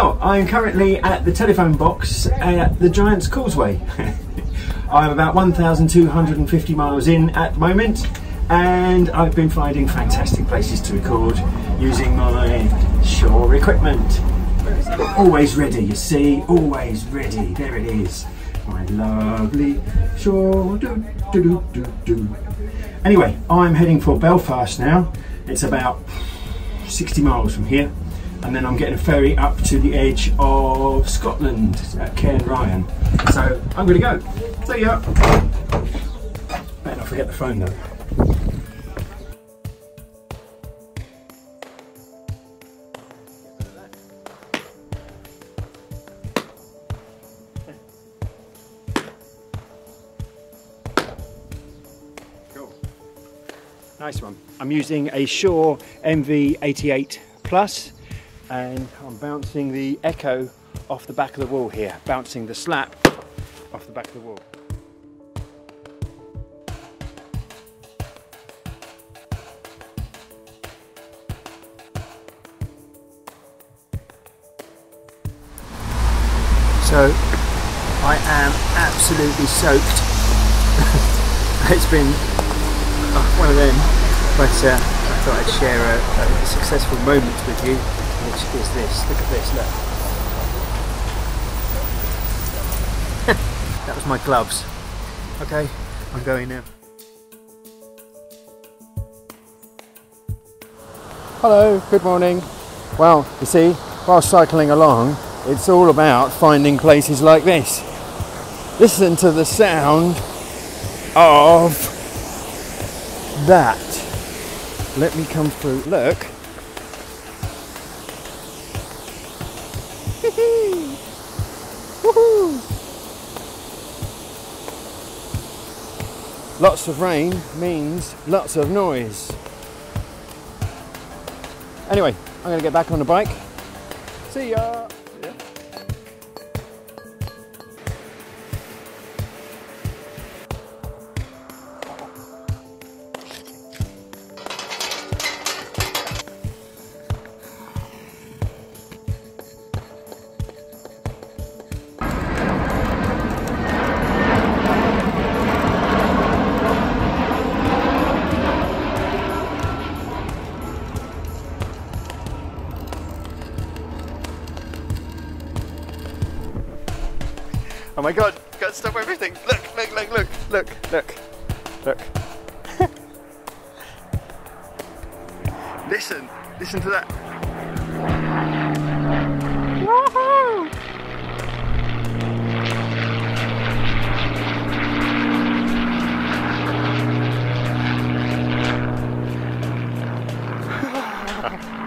I'm currently at the telephone box at the Giant's Causeway. I'm about 1,250 miles in at the moment and I've been finding fantastic places to record using my Shure equipment. Always ready, you see, always ready. There it is. My lovely Shure. Do, do, do, Anyway, I'm heading for Belfast now. It's about 60 miles from here and then I'm getting a ferry up to the edge of Scotland uh, at Cairnryan. So I'm going to go. See ya. Better not forget the phone though. Nice one. I'm using a Shure MV88 Plus and I'm bouncing the echo off the back of the wall here, bouncing the slap off the back of the wall. So I am absolutely soaked. it's been oh, one of them, but uh, I thought I'd share a, a successful moment with you which is this. Look at this, look. that was my gloves. Okay, I'm going now. Hello, good morning. Well, you see, while cycling along, it's all about finding places like this. Listen to the sound of that. Let me come through. Look, Lots of rain means lots of noise. Anyway, I'm to get back on the bike. See ya! Oh my god, got to stop everything. Look, look, look, look, look, look, look. listen, listen to that.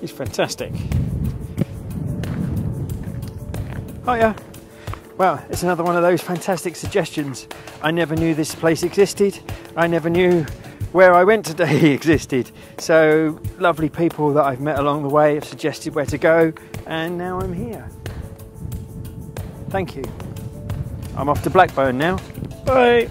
He's fantastic. Oh yeah. Well, it's another one of those fantastic suggestions. I never knew this place existed. I never knew where I went today existed. So lovely people that I've met along the way have suggested where to go, and now I'm here. Thank you. I'm off to Blackburn now. Bye.